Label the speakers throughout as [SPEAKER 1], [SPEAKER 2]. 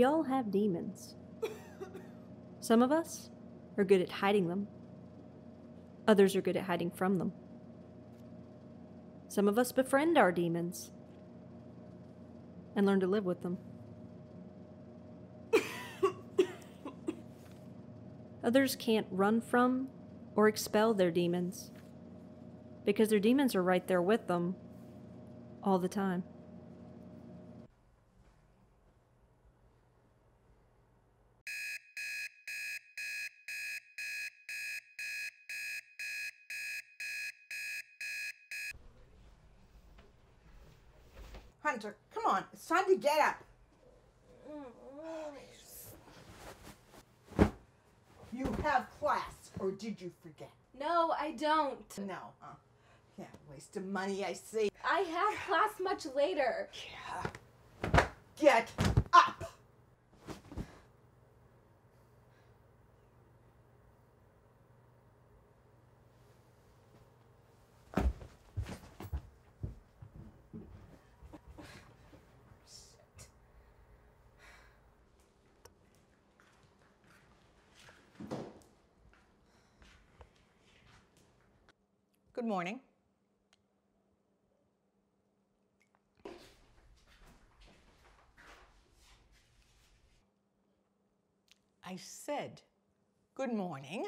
[SPEAKER 1] We all have demons. Some of us are good at hiding them, others are good at hiding from them. Some of us befriend our demons and learn to live with them. Others can't run from or expel their demons because their demons are right there with them all the time.
[SPEAKER 2] Hunter, come on. It's time to get up. You have class, or did you forget?
[SPEAKER 3] No, I don't.
[SPEAKER 2] No, huh? Yeah, waste of money, I see.
[SPEAKER 3] I have class much later.
[SPEAKER 2] Yeah. Get up! Shit. Good morning. I said, Good morning.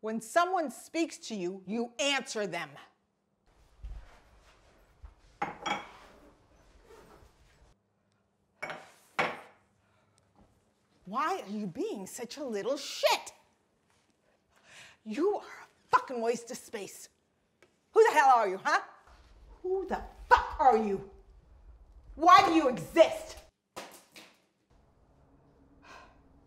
[SPEAKER 2] When someone speaks to you, you answer them. Why are you being such a little shit? You are a fucking waste of space. Who the hell are you, huh? Who the fuck are you? Why do you exist?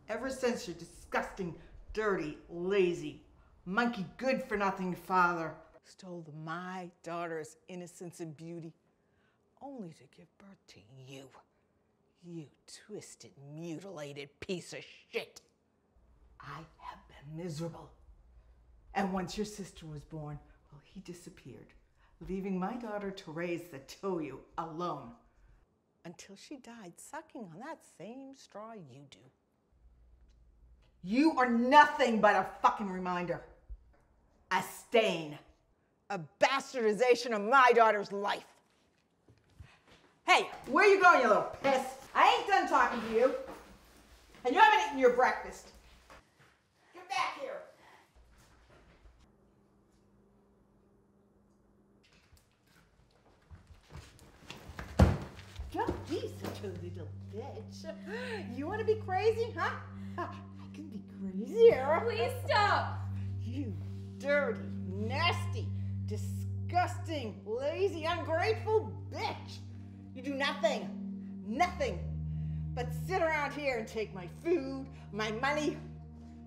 [SPEAKER 2] Ever since your disgusting, dirty, lazy, monkey good for nothing father stole my daughter's innocence and beauty, only to give birth to you. You twisted, mutilated piece of shit. I have been miserable. And once your sister was born, well, he disappeared, leaving my daughter to raise the two of you alone until she died sucking on that same straw you do. You are nothing but a fucking reminder, a stain, a bastardization of my daughter's life. Hey, where you going, you little piss? I ain't done talking to you. And you haven't eaten your breakfast. Get back here. Don't be such a little bitch. You want to be crazy, huh? I can be crazier.
[SPEAKER 3] Please stop.
[SPEAKER 2] You dirty, nasty, disgusting, lazy, ungrateful bitch. You do nothing, nothing but sit around here and take my food, my money,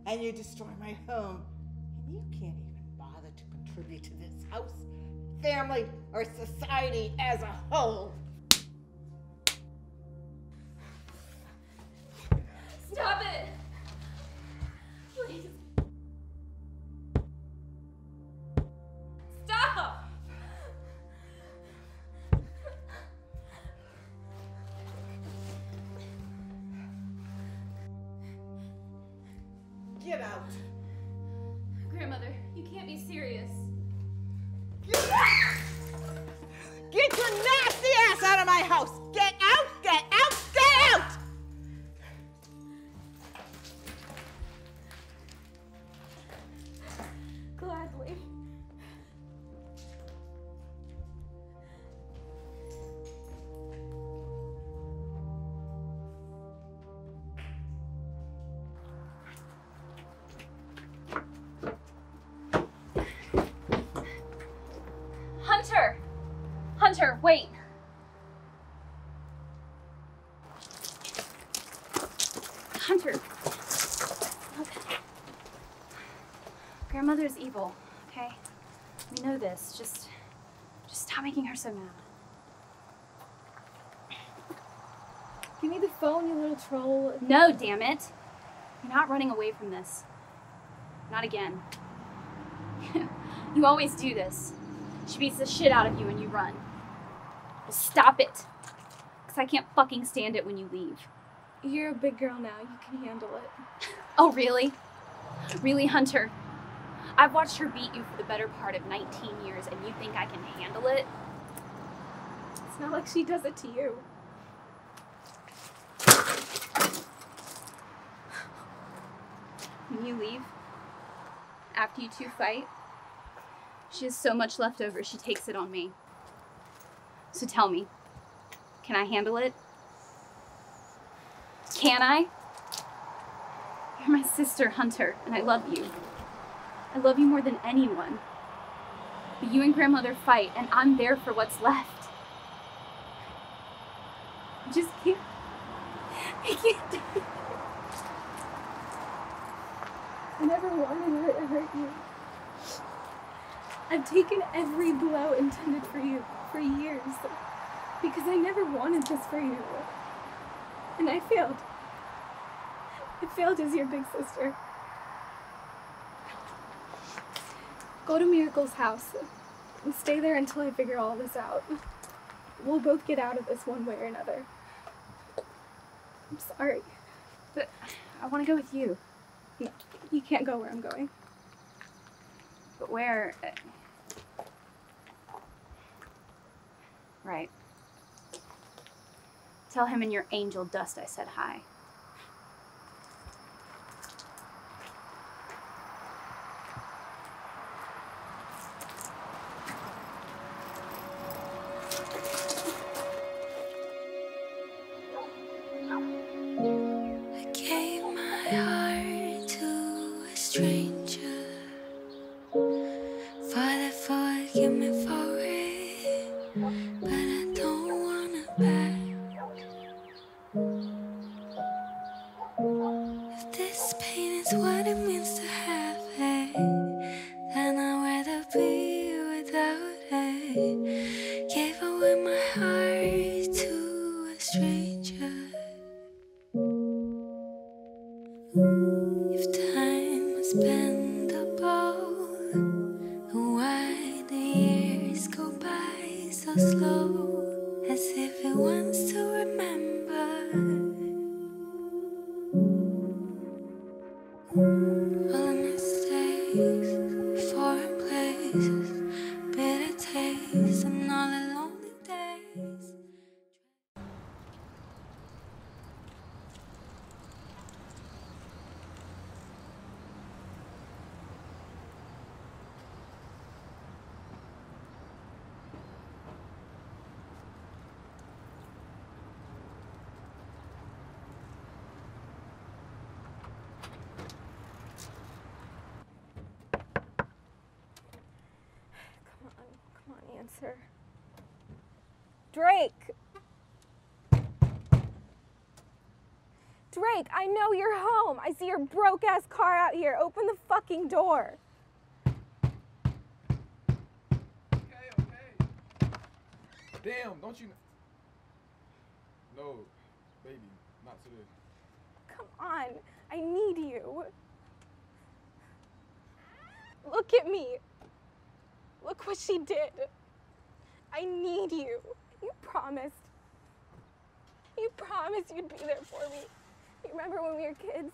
[SPEAKER 2] and you destroy my home. And you can't even bother to contribute to this house, family, or society as a whole.
[SPEAKER 4] Stop it! Please. Hunter, wait! Hunter! Look. Grandmother's evil, okay? We know this. Just just stop making her so mad.
[SPEAKER 3] Give me the phone, you little troll.
[SPEAKER 4] No, damn it. You're not running away from this. Not again. you always do this. She beats the shit out of you and you run. Stop it. Because I can't fucking stand it when you leave.
[SPEAKER 3] You're a big girl now. You can handle it.
[SPEAKER 4] Oh, really? Really, Hunter? I've watched her beat you for the better part of 19 years and you think I can handle it?
[SPEAKER 3] It's not like she does it to you.
[SPEAKER 4] When you leave, after you two fight, she has so much left over, she takes it on me. So tell me, can I handle it? Can I? You're my sister, Hunter, and I love you. I love you more than anyone. But you and grandmother fight, and I'm there for what's left. I just can't. I can't.
[SPEAKER 3] I never wanted to hurt you. I've taken every blow intended for you for years because I never wanted this for you. And I failed. I failed as your big sister. Go to Miracle's house and stay there until I figure all this out. We'll both get out of this one way or another. I'm sorry.
[SPEAKER 4] But I want to go with you.
[SPEAKER 3] No, you can't go where I'm going.
[SPEAKER 4] But where? uh, Right. Tell him in your angel dust I said hi.
[SPEAKER 5] Gave away my
[SPEAKER 3] answer. Drake! Drake, I know you're home. I see your broke ass car out here. Open the fucking door. Okay, okay.
[SPEAKER 6] Damn, don't you? No, baby, not today.
[SPEAKER 3] Come on. I need you. Look at me. Look what she did. I need you. You promised. You promised you'd be there for me. You remember when we were kids?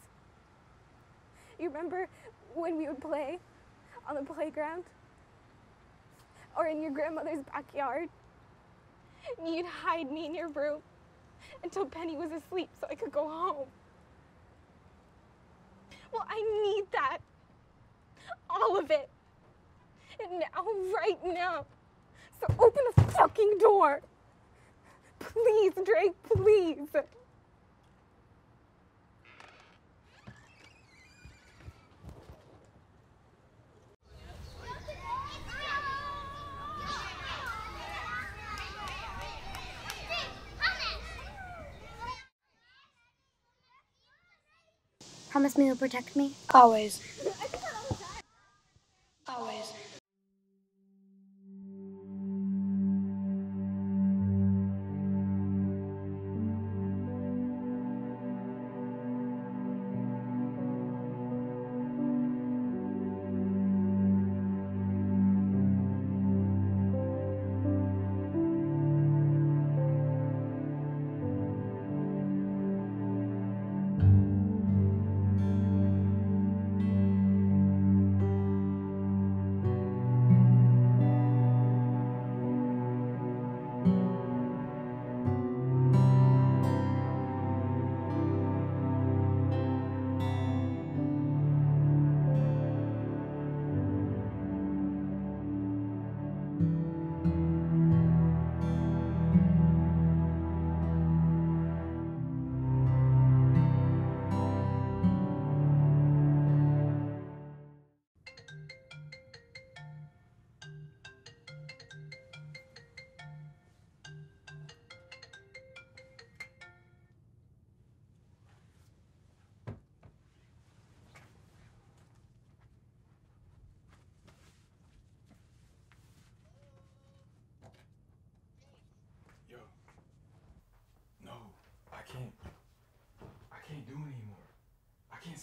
[SPEAKER 3] You remember when we would play on the playground? Or in your grandmother's backyard? And you'd hide me in your room until Penny was asleep so I could go home. Well, I need that. All of it. And now, right now. So open the fucking door. Please, Drake, please.
[SPEAKER 7] Promise me you'll protect me?
[SPEAKER 8] Always. Always.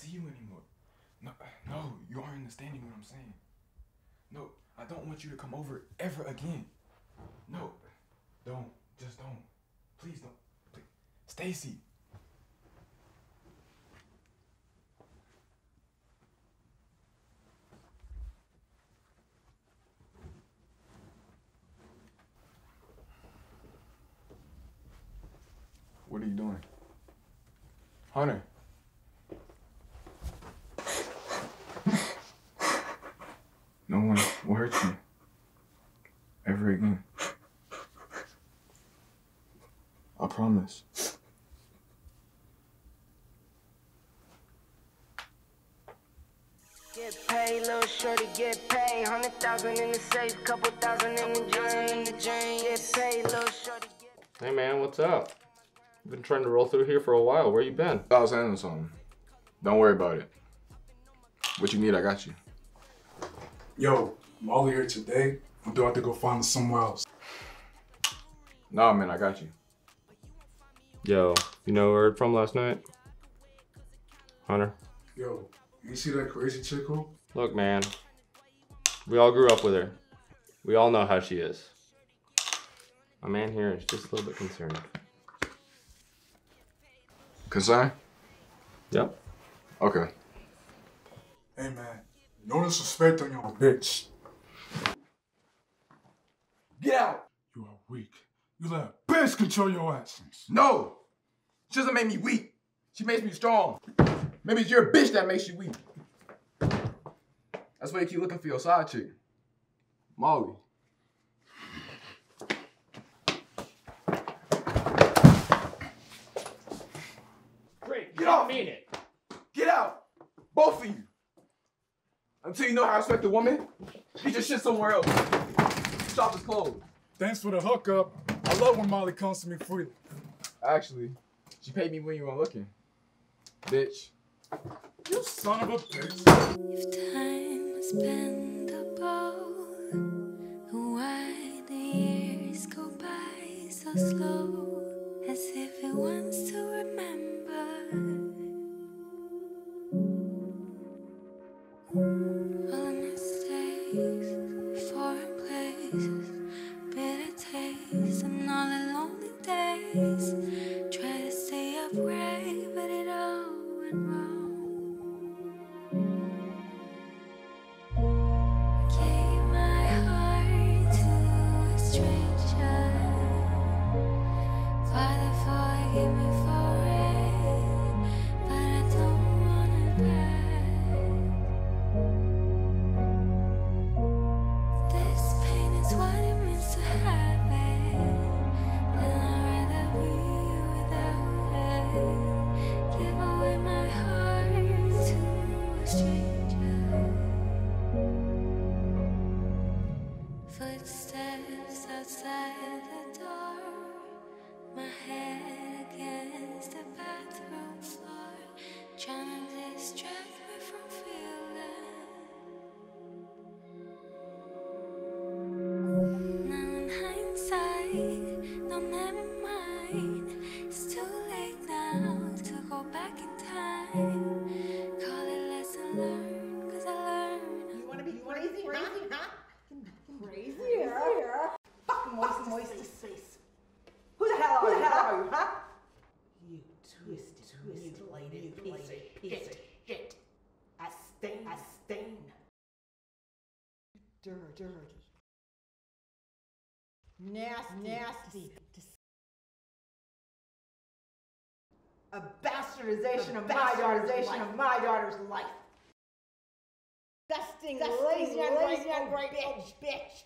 [SPEAKER 6] See you anymore. No, no, you aren't understanding what I'm saying. No, I don't want you to come over ever again. No, don't. Just don't. Please don't. Please. Stacy. What are you doing? Hunter. No one will hurt you. Ever again. I promise.
[SPEAKER 9] Get paid, little shorty, get paid. Hundred thousand in the safe, couple thousand in the drain. Get paid, little shorty, get
[SPEAKER 10] Hey man, what's up? Been trying to roll through here for a while. Where you been?
[SPEAKER 6] I was handling something. Don't worry about it. What you need, I got you.
[SPEAKER 11] Yo, I'm all here today. Or do I have to go find somewhere else?
[SPEAKER 6] Nah, man, I got you.
[SPEAKER 10] Yo, you know where I heard from last night? Hunter.
[SPEAKER 11] Yo, you see that crazy chick who?
[SPEAKER 10] Look, man. We all grew up with her. We all know how she is. My man here is just a little bit concerned.
[SPEAKER 6] Concern?
[SPEAKER 10] Yep.
[SPEAKER 6] Okay.
[SPEAKER 11] Hey man, no disrespect on your bitch.
[SPEAKER 6] Get out!
[SPEAKER 11] You are weak. You let a bitch control your actions.
[SPEAKER 6] No! She doesn't make me weak. She makes me strong. Maybe it's your bitch that makes you weak. That's why you keep looking for your side chick. Molly.
[SPEAKER 10] Great,
[SPEAKER 6] Get off!
[SPEAKER 10] mean it.
[SPEAKER 6] Get out! Both of you! Until you know how to respect a woman, you just shit somewhere else. Shop is closed.
[SPEAKER 11] Thanks for the hookup. I love when Molly comes to me free.
[SPEAKER 6] Actually, she paid me when you weren't looking. Bitch.
[SPEAKER 11] You son of a bitch.
[SPEAKER 5] If time why the years go by
[SPEAKER 12] so slow, as if it
[SPEAKER 5] were Dirty, dirty. Nasty, nasty. dis- A bastardization of my daughter's of my daughter's life. Disgusting, lazy, lazy, ungrateful bitch.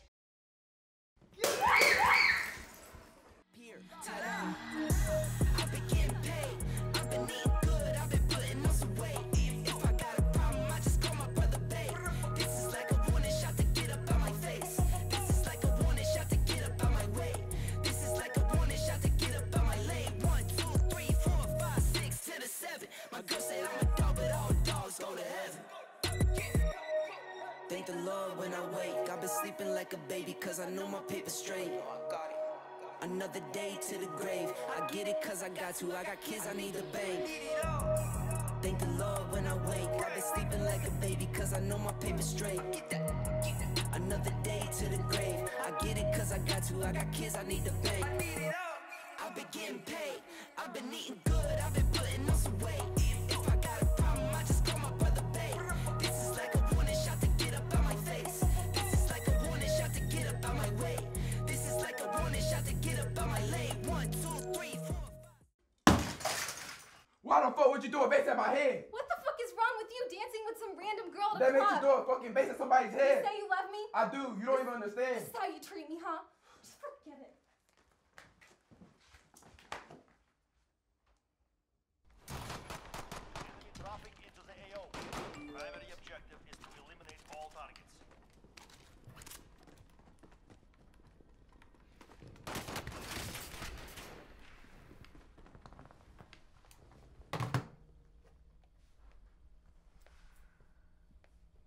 [SPEAKER 9] Thank the Lord when I wake. I've been sleeping like a baby cause I know my paper's straight. Another day to the grave. I get it cause I got to. I got kids I need to bang. Thank the Lord when I wake. I've been sleeping like a baby cause I know my paper's straight. Another day to the grave. I get it cause I got to. I got kids I need to bang. I've been getting paid. I've been eating good. I've been putting
[SPEAKER 6] The fuck would you do a bass at my head?
[SPEAKER 3] What the fuck is wrong with you dancing with some random girl at
[SPEAKER 6] That makes you do a fucking bass at somebody's head.
[SPEAKER 3] You say you love me?
[SPEAKER 6] I do. You don't even understand.
[SPEAKER 3] This is how you treat me, huh? Just forget it.
[SPEAKER 13] Dropping into the AO. Primary objective is to eliminate all targets.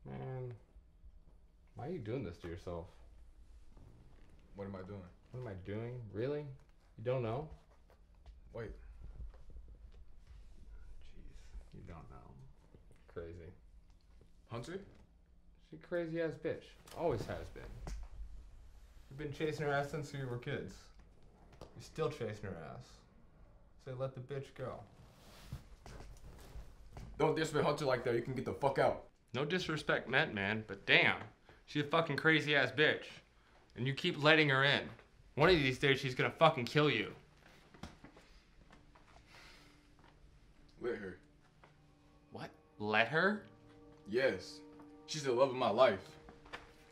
[SPEAKER 10] Man, why are you doing this to yourself?
[SPEAKER 6] What am I doing?
[SPEAKER 10] What am I doing? Really? You don't know?
[SPEAKER 6] Wait.
[SPEAKER 10] Jeez, you don't know. Crazy.
[SPEAKER 6] Hunter?
[SPEAKER 10] She a crazy ass bitch. Always has been. You've been chasing her ass since you were kids. You're still chasing her ass. Say let the bitch go.
[SPEAKER 6] Don't disrespect Hunter like that. You can get the fuck out.
[SPEAKER 10] No disrespect meant, man, but damn. She's a fucking crazy ass bitch. And you keep letting her in. One of these days she's gonna fucking kill you.
[SPEAKER 6] Let her.
[SPEAKER 10] What? Let her?
[SPEAKER 6] Yes. She's the love of my life.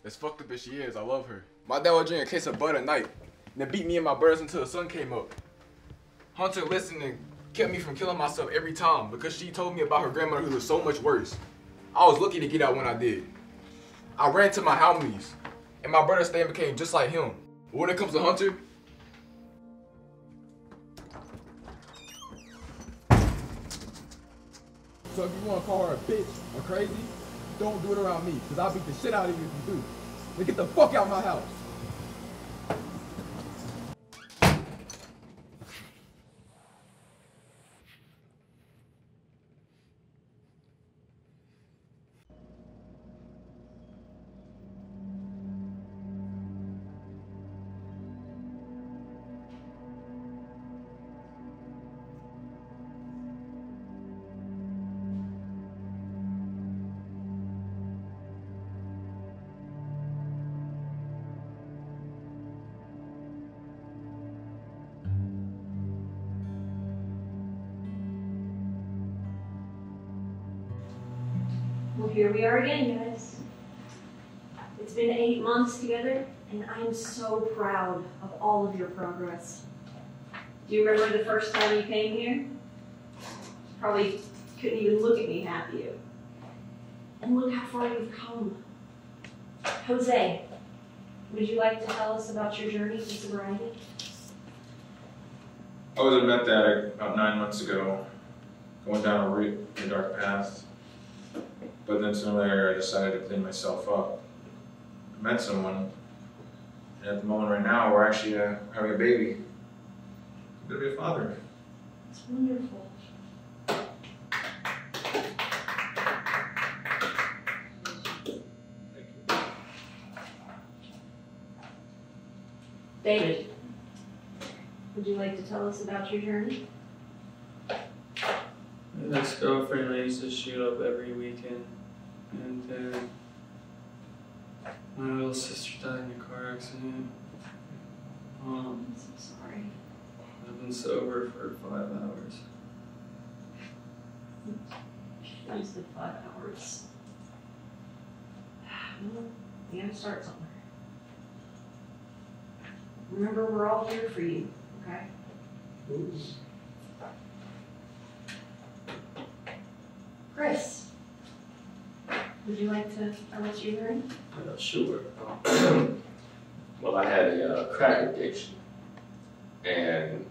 [SPEAKER 6] As fucked up as she is, I love her. My dad would drink a case of Bud at night, and then beat me and my brothers until the sun came up. Hunter listened and kept me from killing myself every time because she told me about her grandmother who was so much worse. I was lucky to get out when I did. I ran to my homies, and my brother Stan became just like him. But when it comes to Hunter,
[SPEAKER 14] So if you want to call her a bitch or crazy, don't do it around me, because I'll beat the shit out of you if you do. Then get the fuck out of my house.
[SPEAKER 15] Progress. Do you remember the first time you came here? Probably couldn't even look at me half of you. And look how far you've come. Jose, would you like to tell us about your journey to sobriety?
[SPEAKER 6] I was a meth addict about nine months ago, going down a really dark path. But then later, I decided to clean myself up. I met someone, and at the moment right now, we're actually uh, having a baby. I'm gonna be a father.
[SPEAKER 15] It's wonderful. David, would you like to tell us about your journey?
[SPEAKER 16] My ex-girlfriend I used to shoot up every weekend, and then my little sister died in a car accident. Um,
[SPEAKER 15] I'm so sorry.
[SPEAKER 16] I've been sober for five hours.
[SPEAKER 15] I just did five hours. Well, you gotta start somewhere. Remember, we're all here for you, okay? Chris, would you like to tell us your journey?
[SPEAKER 17] Uh, sure. well, I had a uh, crack addiction, and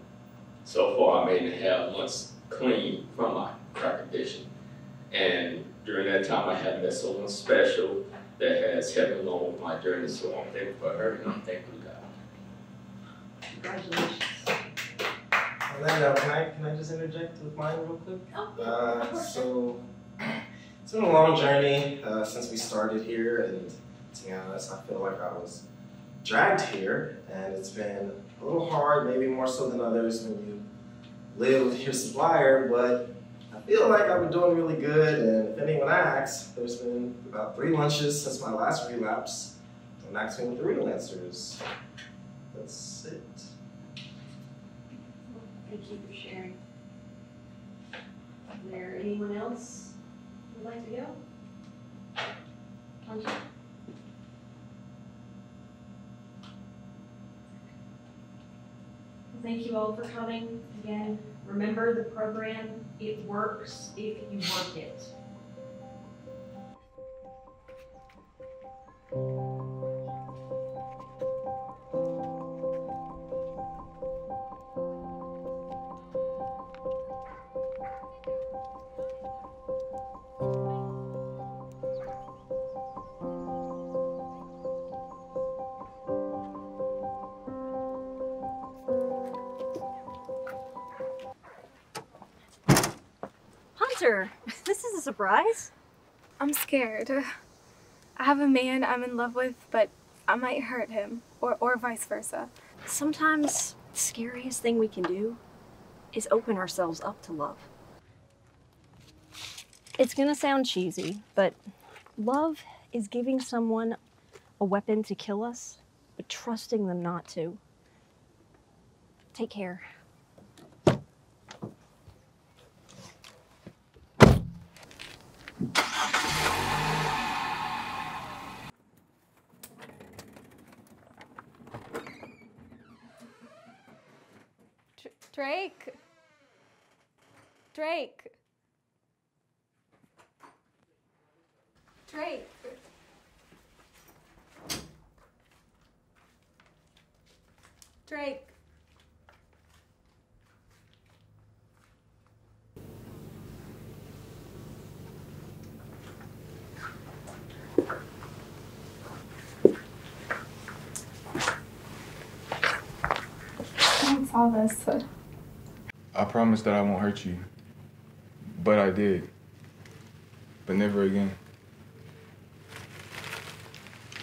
[SPEAKER 17] so far I made it have months clean from my crack addiction. And during that time, I had met someone special that has helped me along with my journey. So I'm thankful for her, and I'm thankful to God.
[SPEAKER 15] Congratulations.
[SPEAKER 18] And then, uh, can I can I just interject with mine real quick?
[SPEAKER 15] Oh,
[SPEAKER 18] Uh, so it's been a long journey uh, since we started here, and to be honest, I feel like I was dragged here, and it's been a little hard, maybe more so than others when you live with your supplier. But I feel like I've been doing really good, and if anyone asks, there's been about three lunches since my last relapse. Don't ask me with the real answers. That's it.
[SPEAKER 15] Thank you for sharing. Is there anyone else like to go? Thank you all for coming. Again, remember the program, it works if you work it. This is a surprise.
[SPEAKER 3] I'm scared. I have a man I'm in love with, but I might hurt him, or, or vice versa.
[SPEAKER 15] Sometimes the scariest thing we can do is open ourselves up to love. It's gonna sound cheesy, but love is giving someone a weapon to kill us, but trusting them not to. Take care.
[SPEAKER 3] Drake. Drake. Drake. Drake. This.
[SPEAKER 6] I promise that I won't hurt you. But I did. But never again.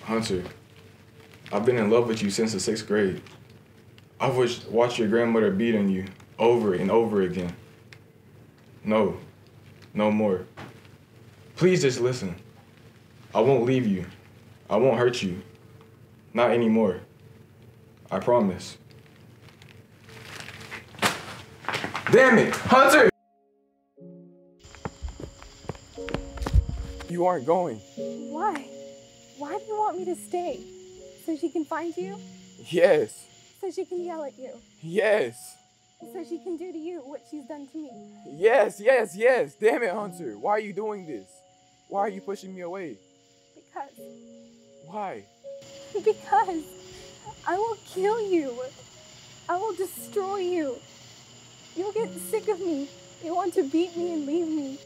[SPEAKER 6] Hunter, I've been in love with you since the sixth grade. I've watched your grandmother beat on you over and over again. No, no more. Please just listen. I won't leave you. I won't hurt you. Not anymore. I promise. Damn it, Hunter! You aren't going.
[SPEAKER 3] Why? Why do you want me to stay? So she can find you?
[SPEAKER 6] Yes.
[SPEAKER 3] So she can yell at you?
[SPEAKER 6] Yes.
[SPEAKER 3] So she can do to you what she's done to me?
[SPEAKER 6] Yes, yes, yes. Damn it, Hunter. Why are you doing this? Why are you pushing me away?
[SPEAKER 3] Because.
[SPEAKER 6] Why?
[SPEAKER 3] Because I will kill you. I will destroy you. You'll get sick of me. You'll want to beat me and leave me.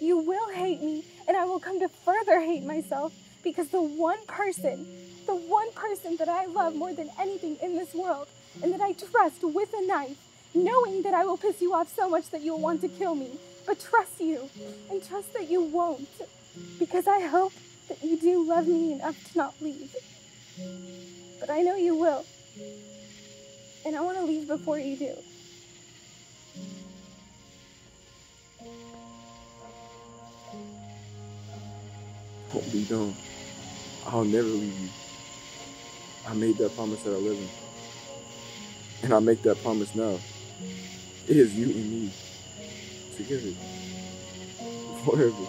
[SPEAKER 3] You will hate me, and I will come to further hate myself because the one person, the one person that I love more than anything in this world, and that I trust with a knife, knowing that I will piss you off so much that you'll want to kill me, but trust you, and trust that you won't, because I hope that you do love me enough to not leave. But I know you will. And I want to leave before you do.
[SPEAKER 6] Don't be dumb. I'll never leave you. I made that promise at 11. And I make that promise now. It is you and me. Together. Forever.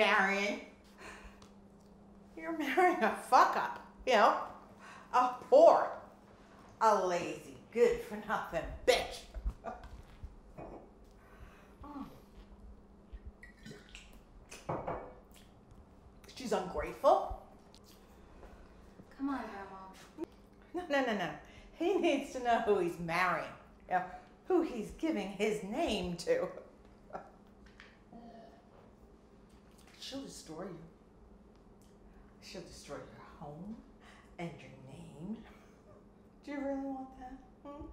[SPEAKER 2] Marrying? You're marrying a fuck up, you know? A whore. A lazy, good for nothing bitch. Hmm. She's ungrateful.
[SPEAKER 4] Come on, Grandma.
[SPEAKER 2] No, no, no, no. He needs to know who he's marrying, you know, who he's giving his name to. She'll destroy you. She'll destroy your home and your name. Do you really want that? Hmm?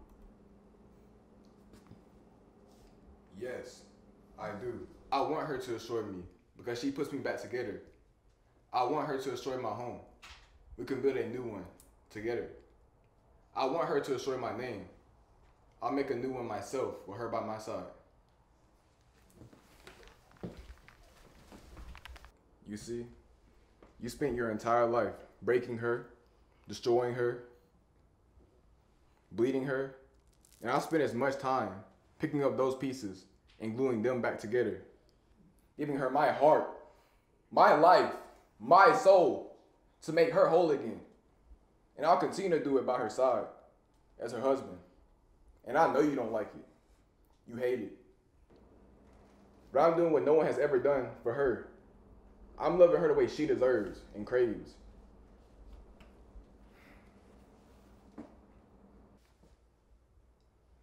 [SPEAKER 6] Yes, I do. I want her to destroy me because she puts me back together. I want her to destroy my home. We can build a new one together. I want her to destroy my name. I'll make a new one myself with her by my side. You see, you spent your entire life breaking her, destroying her, bleeding her, and I spent as much time picking up those pieces and gluing them back together, giving her my heart, my life, my soul to make her whole again. And I'll continue to do it by her side as her husband. And I know you don't like it. You hate it. But I'm doing what no one has ever done for her. I'm loving her the way she deserves and craves.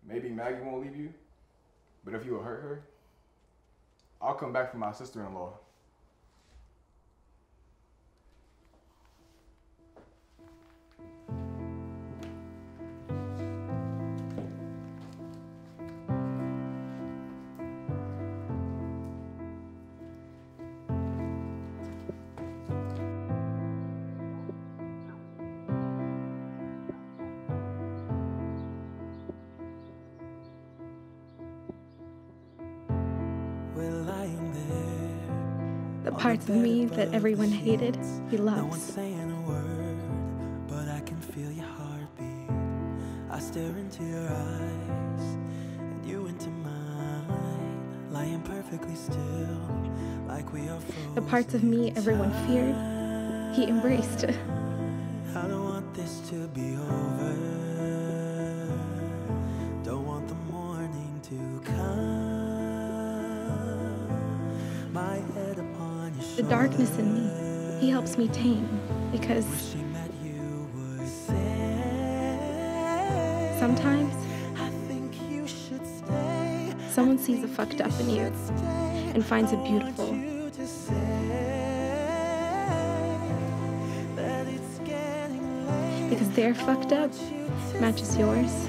[SPEAKER 6] Maybe Maggie won't leave you, but if you will hurt her, I'll come back for my sister
[SPEAKER 3] me that everyone hated, he loves.
[SPEAKER 19] saying a word, but I can feel your heartbeat. I stare into your eyes, and you into mine, lying perfectly still, like we are frozen.
[SPEAKER 3] The parts of me everyone feared, he embraced. darkness in me, he helps me tame because sometimes I think you should stay. someone sees a fucked up in you and finds it beautiful. Because their fucked up matches yours.